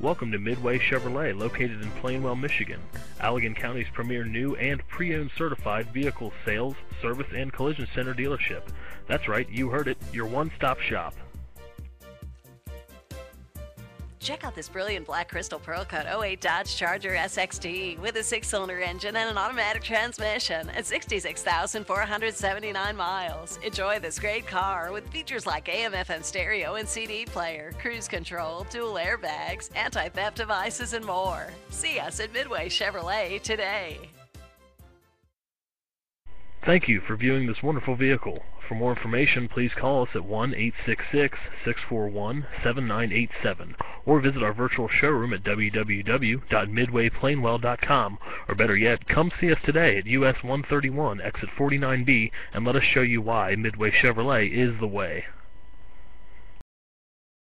Welcome to Midway Chevrolet, located in Plainwell, Michigan, Allegan County's premier new and pre-owned certified vehicle sales, service, and collision center dealership. That's right, you heard it, your one-stop shop. Check out this brilliant black crystal pearl coat 08 Dodge Charger SXT with a six cylinder engine and an automatic transmission at 66,479 miles. Enjoy this great car with features like AM FM stereo and CD player, cruise control, dual airbags, anti theft devices, and more. See us at Midway Chevrolet today. Thank you for viewing this wonderful vehicle. For more information, please call us at 1-866-641-7987 or visit our virtual showroom at www.midwayplainwell.com or better yet, come see us today at US 131 exit 49B and let us show you why Midway Chevrolet is the way.